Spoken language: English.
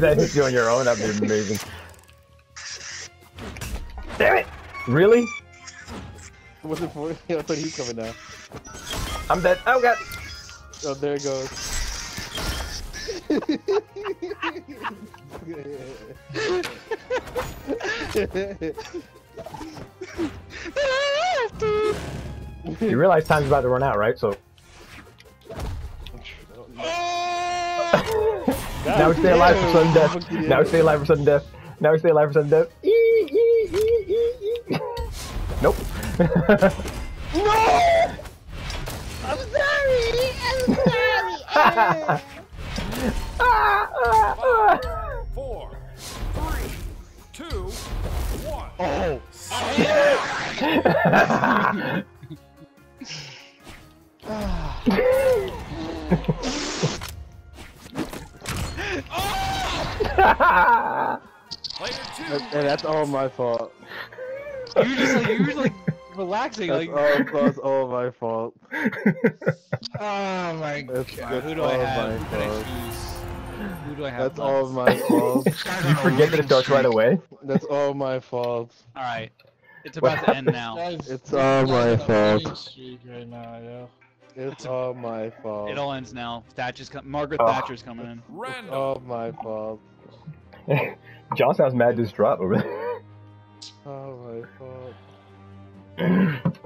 that hits you on your own, that'd be amazing. Damn it! Really? What's it for? I thought he's coming now. I'm dead. Oh god! Oh, there it goes. You realize time's about to run out, right? So now we stay alive for sudden death. Now we stay alive for sudden death. Now we stay alive for sudden death. Nope. no! I'm sorry. I'm sorry. Ah. Ah, ah, Four, three, two, one. Oh! Player two. And that's all my fault. You were just like you were like relaxing, That's like all, that's all my fault. oh my That's, god. that's Who do I have? my Who fault. Who do I have? That's all my fault. you forget that it starts right away? That's all my fault. All right, it's about to end now. It's all my on a winning fault. right now, yo. It's all my fault. It all ends now. Thatcher's com- Margaret Oh. Thatcher's coming in. Random. all my fault. John sounds mad just drop over there. All my fault. Aw.